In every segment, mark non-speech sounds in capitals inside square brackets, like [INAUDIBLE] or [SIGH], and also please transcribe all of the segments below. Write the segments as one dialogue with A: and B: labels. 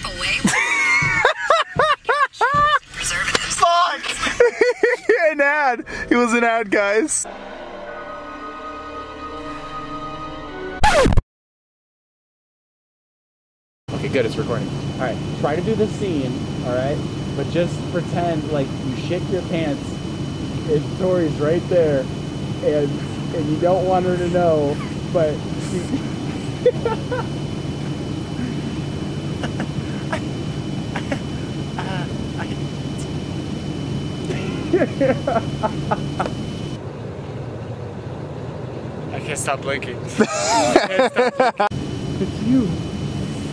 A: strip away. Fuck! [LAUGHS] an ad. It was an ad, guys.
B: Okay, good. It's recording. All right. Try to do the scene. All right. But just pretend like you shit your pants and Tori's right there, and and you don't want her to know, but. [LAUGHS] [LAUGHS]
C: I can't stop blinking. I can't stop blinking.
B: it's you.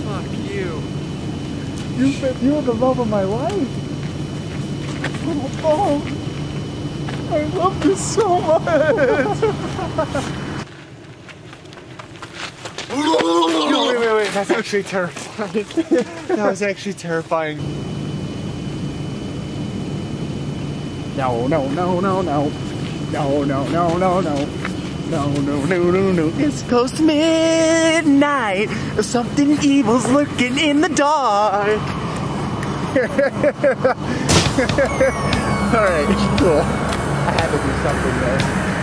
C: Fuck you.
B: You you're the love of my life. Oh, I love this so much. [LAUGHS]
C: wait, wait, wait. That's actually terrifying. [LAUGHS] that was actually terrifying.
B: No, no, no, no, no. No, no, no, no, no. No, no, no, no, no.
A: It's close to midnight. Something evil's lurking in the dark. [LAUGHS]
B: All right, cool. I had to do something there.